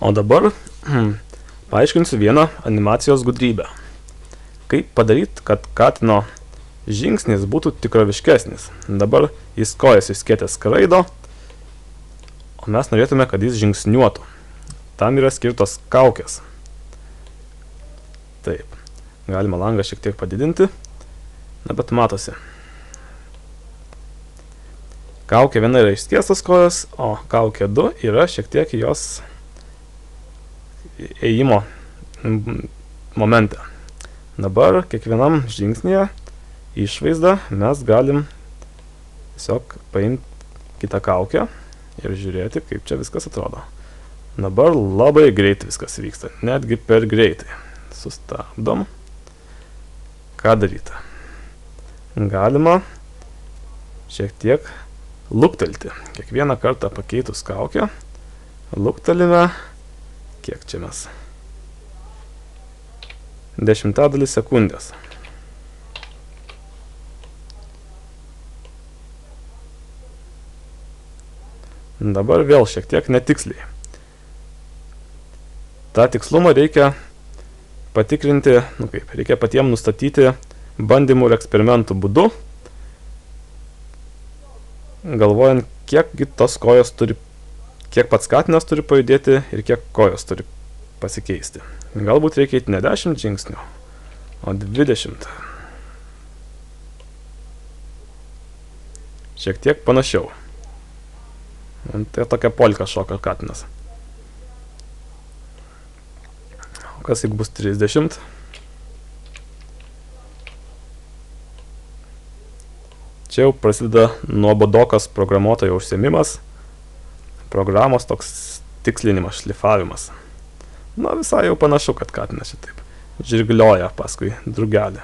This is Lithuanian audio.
O dabar hmm, paaiškinsiu vieną animacijos gudrybę. Kaip padaryti, kad katino žingsnis būtų tikroviškesnis. Dabar jis kojas išskėtęs skraido, o mes norėtume, kad jis žingsniuotų. Tam yra skirtos kaukės. Taip, galima langą šiek tiek padidinti, na bet matosi. Kaukė viena yra išskiestas kojas, o kaukė 2 yra šiek tiek jos ėjimo momente. Dabar kiekvienam žingsnėje išvaizdą mes galim tiesiog paimti kitą kaukę ir žiūrėti, kaip čia viskas atrodo. Dabar labai greit viskas vyksta, netgi per greitai. Sustabdom. Ką daryti? Galima šiek tiek luktelti. Kiekvieną kartą pakeitus kaukę, luktelime, kiek čia mes? Dešimtadalį sekundės. Dabar vėl šiek tiek netiksliai. Ta tikslumą reikia patikrinti, nu kaip, reikia patiems nustatyti bandymų ir eksperimentų būdu, galvojant, kiek tos kojos turi, kiek pats katinas turi pajudėti ir kiek kojos turi pasikeisti. Galbūt reikia eiti ne 10 žingsnių, o 20. Šiek tiek panašiau. Tai tokia polka šoka katinas. O kas jeigu bus 30? Čia jau prasideda nuobodokas programuotojo užsiemimas, programos toks tikslinimas, šlifavimas. Na visai jau panašu, kad katinas šitaip žirglioja paskui drugelį.